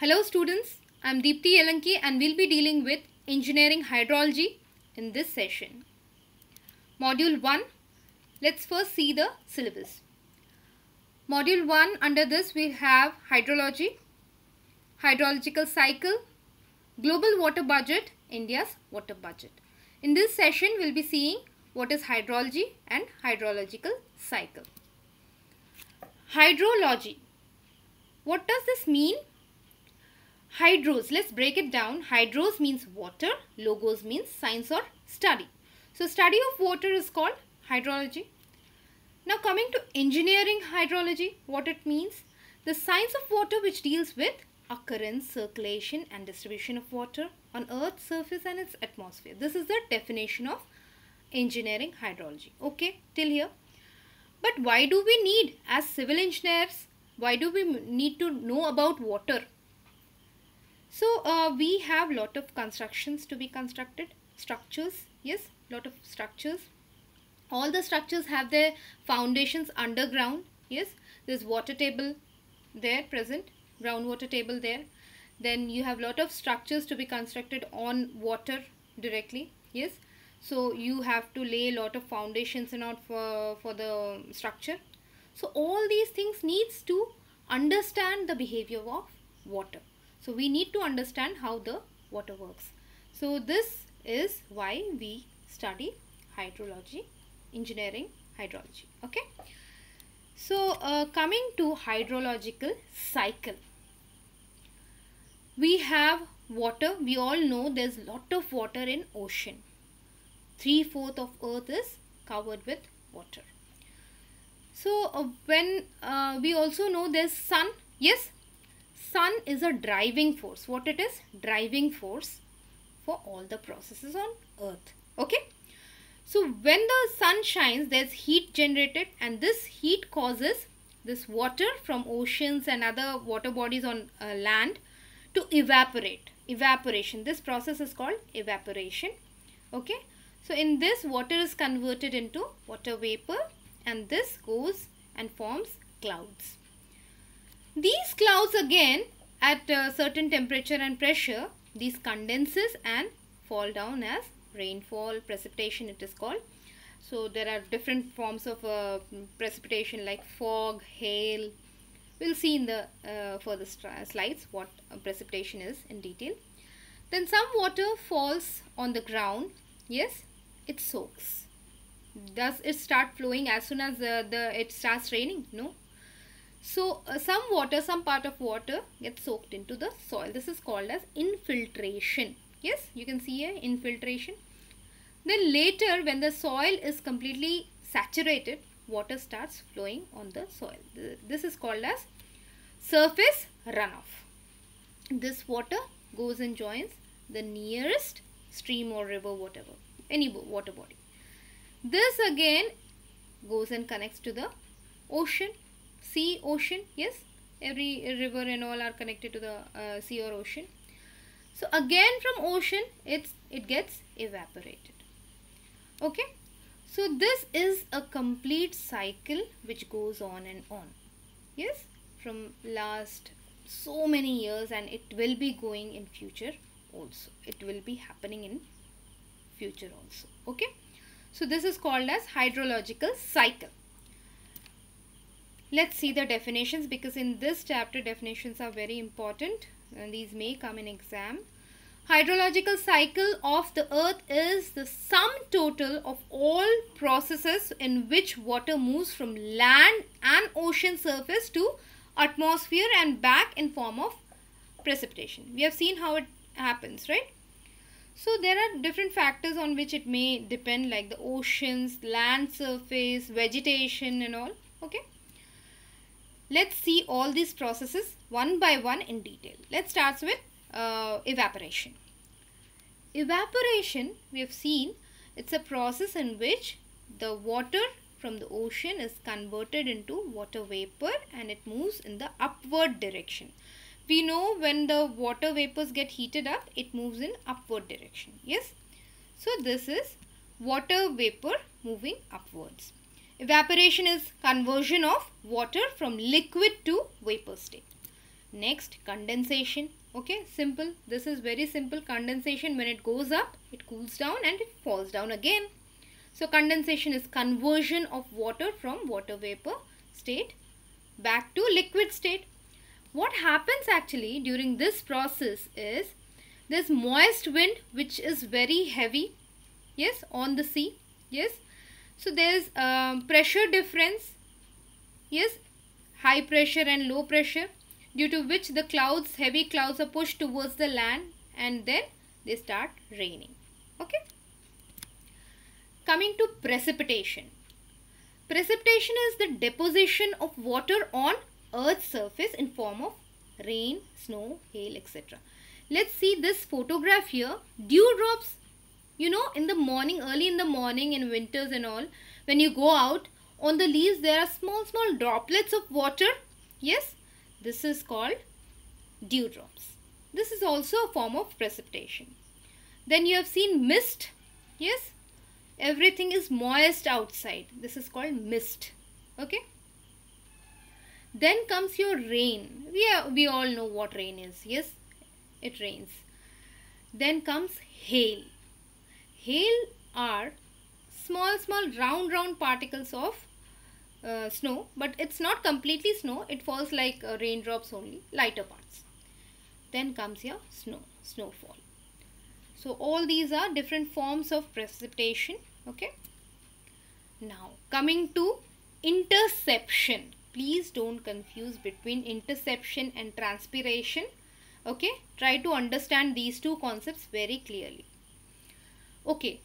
Hello students, I am Deepti Yellanki and we'll be dealing with engineering hydrology in this session. Module 1, let's first see the syllabus. Module 1 under this we have hydrology, hydrological cycle, global water budget, India's water budget. In this session we'll be seeing what is hydrology and hydrological cycle. Hydrology. What does this mean? Hydros, let's break it down. Hydros means water, logos means science or study. So study of water is called hydrology. Now coming to engineering hydrology, what it means? The science of water which deals with occurrence, circulation and distribution of water on earth's surface and its atmosphere. This is the definition of engineering hydrology. Okay, till here. But why do we need as civil engineers, why do we need to know about water? So uh, we have lot of constructions to be constructed, structures, yes, lot of structures. All the structures have their foundations underground, yes. There's water table there present, groundwater table there. Then you have lot of structures to be constructed on water directly, yes. So you have to lay a lot of foundations and all for, for the structure. So all these things needs to understand the behavior of water. So we need to understand how the water works. So this is why we study hydrology, engineering hydrology. Okay. So uh, coming to hydrological cycle. We have water. We all know there's lot of water in ocean. Three-fourth of earth is covered with water. So uh, when uh, we also know there's sun. Yes, sun is a driving force. What it is? Driving force for all the processes on earth. Okay? So when the sun shines there's heat generated and this heat causes this water from oceans and other water bodies on uh, land to evaporate. Evaporation. This process is called evaporation. Okay? So in this water is converted into water vapor and this goes and forms clouds these clouds again at a certain temperature and pressure, these condenses and fall down as rainfall, precipitation it is called. So there are different forms of uh, precipitation like fog, hail. We'll see in the uh, further slides what precipitation is in detail. Then some water falls on the ground. Yes, it soaks. Does it start flowing as soon as uh, the it starts raining? No, so uh, some water, some part of water gets soaked into the soil. This is called as infiltration. Yes, you can see here infiltration. Then later when the soil is completely saturated, water starts flowing on the soil. This is called as surface runoff. This water goes and joins the nearest stream or river whatever, any water body. This again goes and connects to the ocean sea ocean yes every river and all are connected to the uh, sea or ocean. So again from ocean it's it gets evaporated. Okay? So this is a complete cycle which goes on and on. Yes? From last so many years and it will be going in future also. It will be happening in future also. Okay? So this is called as hydrological cycle let's see the definitions because in this chapter definitions are very important and these may come in exam. Hydrological cycle of the earth is the sum total of all processes in which water moves from land and ocean surface to atmosphere and back in form of precipitation. We have seen how it happens right? So there are different factors on which it may depend like the oceans land surface vegetation and all okay Let's see all these processes one by one in detail. Let's start with uh, evaporation. Evaporation, we have seen, it's a process in which the water from the ocean is converted into water vapor and it moves in the upward direction. We know when the water vapors get heated up, it moves in upward direction. Yes. So this is water vapor moving upwards. Evaporation is conversion of water from liquid to vapor state. next condensation. Okay simple. This is very simple condensation. When it goes up it cools down and it falls down again. So condensation is conversion of water from water vapor state back to liquid state. What happens actually during this process is this moist wind which is very heavy yes on the sea yes so there is um, pressure difference. Yes high pressure and low pressure due to which the clouds heavy clouds are pushed towards the land and then they start raining. Okay? Coming to precipitation. Precipitation is the deposition of water on earth's surface in form of rain snow hail etc let's see this photograph here. Dewdrops you know in the morning early in the morning in winters and all when you go out on the leaves there are small small droplets of water. Yes this is called dewdrops. This is also a form of precipitation. Then you have seen mist. Yes everything is moist outside. This is called mist. Okay? Then comes your rain. We are, we all know what rain is. Yes it rains. Then comes hail. Hail are small small round round particles of uh, snow but it's not completely snow. It falls like uh, raindrops only lighter parts. Then comes your snow snowfall. So all these are different forms of precipitation okay? Now coming to interception. Please don't confuse between interception and transpiration okay? Try to understand these two concepts very clearly okay.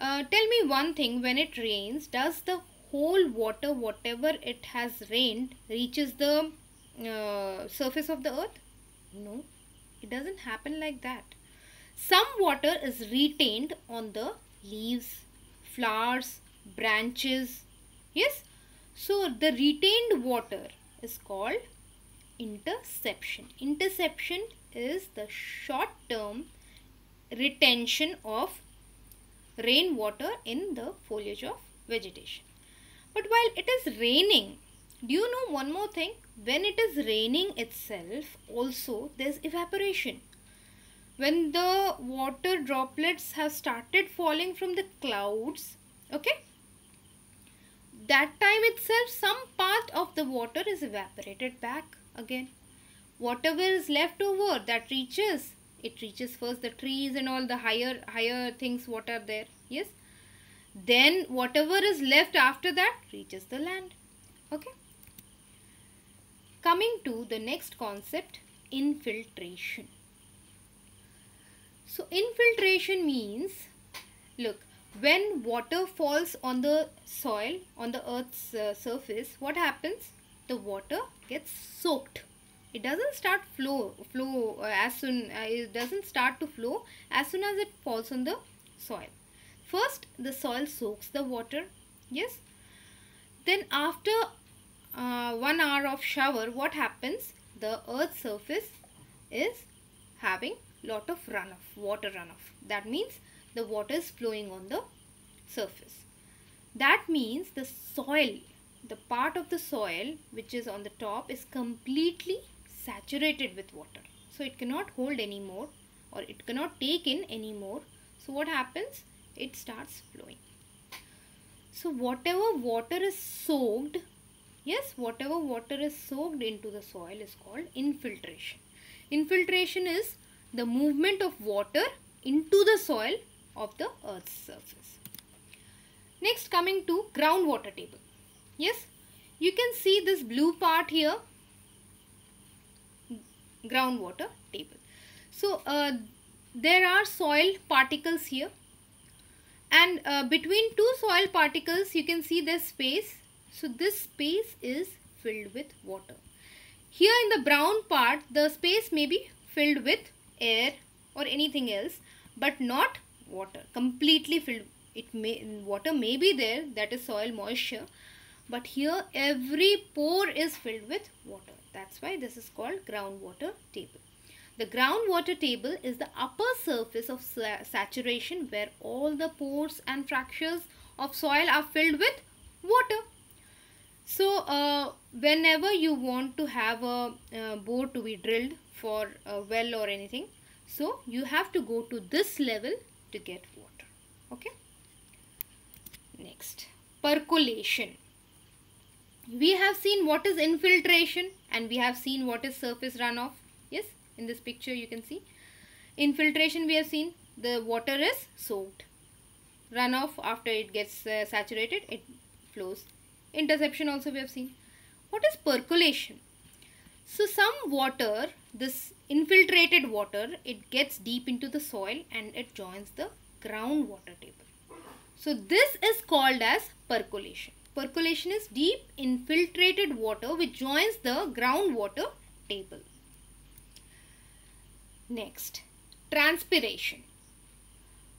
Uh, tell me one thing. When it rains does the whole water whatever it has rained reaches the uh, surface of the earth? No. It doesn't happen like that. Some water is retained on the leaves flowers branches. Yes? So the retained water is called interception. Interception is the short term retention of rainwater in the foliage of vegetation. But while it is raining, do you know one more thing? When it is raining itself, also there's evaporation. When the water droplets have started falling from the clouds, okay, that time itself some part of the water is evaporated back again whatever is left over that reaches it reaches first the trees and all the higher higher things what are there yes? Then whatever is left after that reaches the land okay? Coming to the next concept infiltration. So infiltration means look when water falls on the soil on the earth's uh, surface what happens? The water gets soaked it doesn't start flow flow uh, as soon uh, it doesn't start to flow as soon as it falls on the soil. First the soil soaks the water yes. Then after uh, one hour of shower what happens? The earth surface is having lot of runoff water runoff. That means the water is flowing on the surface. That means the soil the part of the soil which is on the top is completely saturated with water. So it cannot hold anymore or it cannot take in anymore. So what happens? It starts flowing. So whatever water is soaked, yes, whatever water is soaked into the soil is called infiltration. Infiltration is the movement of water into the soil of the earth's surface. Next coming to groundwater table. Yes, you can see this blue part here, groundwater table. So, uh, there are soil particles here and uh, between two soil particles you can see this space. So, this space is filled with water. Here in the brown part, the space may be filled with air or anything else but not water completely filled it may water may be there that is soil moisture but here every pore is filled with water. That's why this is called groundwater table. The groundwater table is the upper surface of saturation where all the pores and fractures of soil are filled with water. so uh, whenever you want to have a bore to be drilled for a well or anything so you have to go to this level to get water okay next percolation we have seen what is infiltration and we have seen what is surface runoff. Yes in this picture you can see. Infiltration we have seen. The water is soaked. Runoff after it gets uh, saturated it flows. Interception also we have seen. What is percolation? So some water this infiltrated water it gets deep into the soil and it joins the groundwater table. So this is called as percolation percolation is deep infiltrated water which joins the groundwater table. Next transpiration.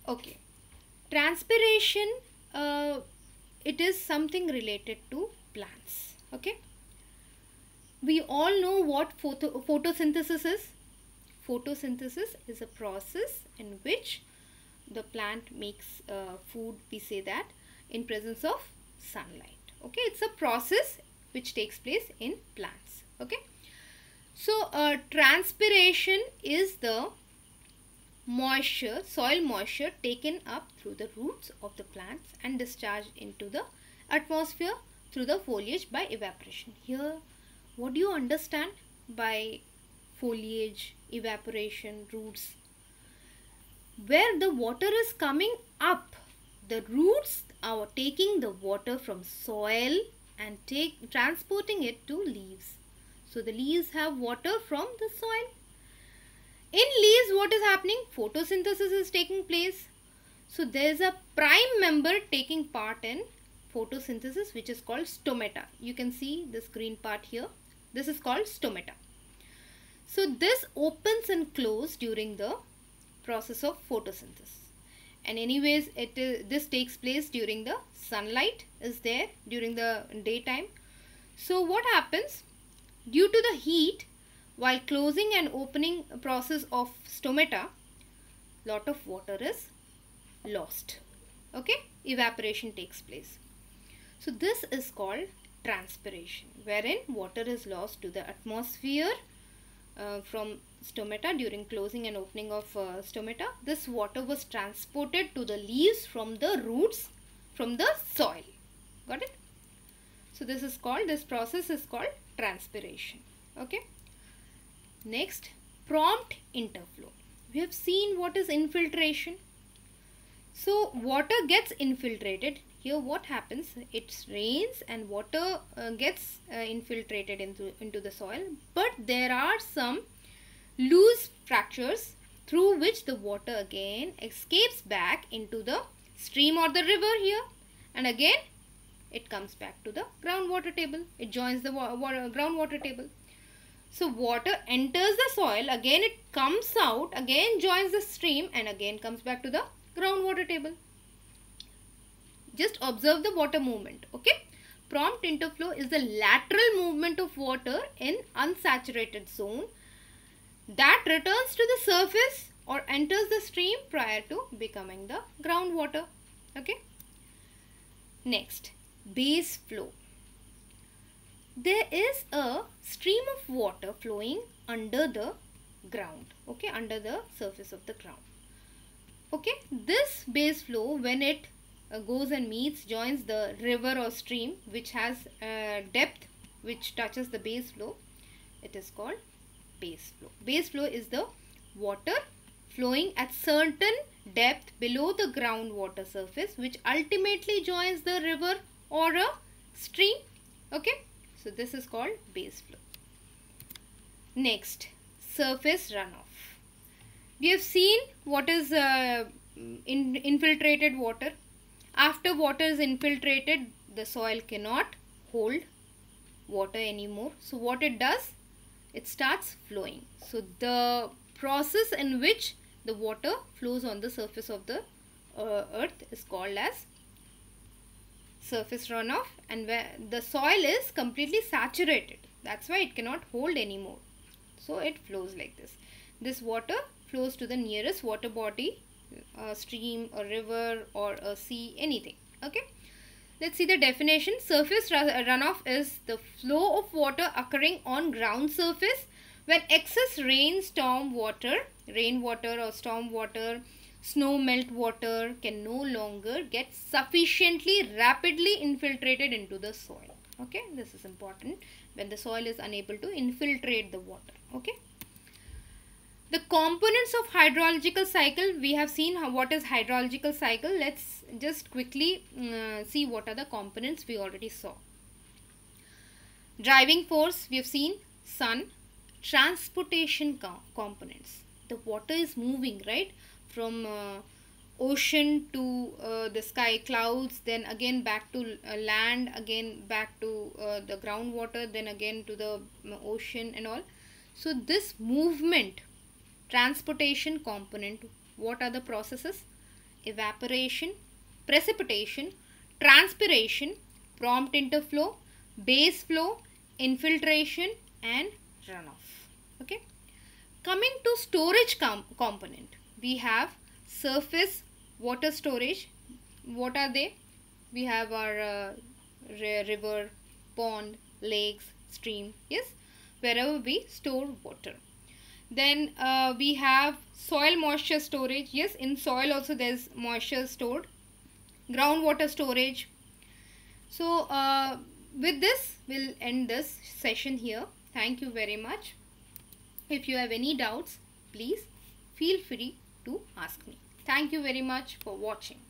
Okay transpiration uh, it is something related to plants. Okay we all know what photo photosynthesis is. Photosynthesis is a process in which the plant makes uh, food we say that in presence of sunlight okay it's a process which takes place in plants okay so uh, transpiration is the moisture, soil moisture taken up through the roots of the plants and discharged into the atmosphere through the foliage by evaporation. Here, what do you understand by foliage, evaporation, roots? Where the water is coming up, the roots are taking the water from soil and take transporting it to leaves. So the leaves have water from the soil in leaves, what is happening? Photosynthesis is taking place. So there is a prime member taking part in photosynthesis which is called stomata. You can see this green part here. This is called stomata. So this opens and closes during the process of photosynthesis. And anyways, it is, this takes place during the sunlight is there during the daytime. So what happens? Due to the heat, while closing and opening process of stomata, lot of water is lost. Okay, evaporation takes place. So this is called transpiration wherein water is lost to the atmosphere uh, from stomata during closing and opening of uh, stomata. This water was transported to the leaves from the roots from the soil. Got it? So this is called, this process is called transpiration. Okay. Next, prompt interflow. We have seen what is infiltration. So, water gets infiltrated. Here what happens? It rains and water uh, gets uh, infiltrated into, into the soil. But there are some loose fractures through which the water again escapes back into the stream or the river here. And again, it comes back to the groundwater table. It joins the water, groundwater table. So water enters the soil, again it comes out, again joins the stream and again comes back to the groundwater table. Just observe the water movement, okay? Prompt interflow is the lateral movement of water in unsaturated zone that returns to the surface or enters the stream prior to becoming the groundwater, okay? Next, base flow there is a stream of water flowing under the ground okay under the surface of the ground okay this base flow when it uh, goes and meets joins the river or stream which has a depth which touches the base flow it is called base flow base flow is the water flowing at certain depth below the groundwater surface which ultimately joins the river or a stream okay so this is called base flow. Next, surface runoff. We have seen what is uh, in, infiltrated water. After water is infiltrated, the soil cannot hold water anymore. So what it does? It starts flowing. So the process in which the water flows on the surface of the uh, earth is called as surface runoff and where the soil is completely saturated. That's why it cannot hold anymore. So it flows like this. This water flows to the nearest water body, a stream, a river or a sea, anything. Okay. let's see the definition surface runoff is the flow of water occurring on ground surface when excess rain storm water rainwater or storm water snow melt water can no longer get sufficiently rapidly infiltrated into the soil okay this is important when the soil is unable to infiltrate the water okay the components of hydrological cycle we have seen how, what is hydrological cycle. Let's just quickly uh, see what are the components we already saw. Driving force we have seen sun transportation co components. The water is moving right? From uh, ocean to uh, the sky clouds then again back to uh, land again back to uh, the groundwater then again to the ocean and all. So this movement transportation component. What are the processes? Evaporation precipitation transpiration prompt interflow base flow infiltration and runoff. Okay. Coming to storage com component we have surface water storage. What are they? We have our uh, river pond lakes stream. Yes. Wherever we store water then uh, we have soil moisture storage. Yes in soil also there's moisture stored. Groundwater storage. So uh, with this we'll end this session here. Thank you very much. If you have any doubts please feel free to ask me. Thank you very much for watching.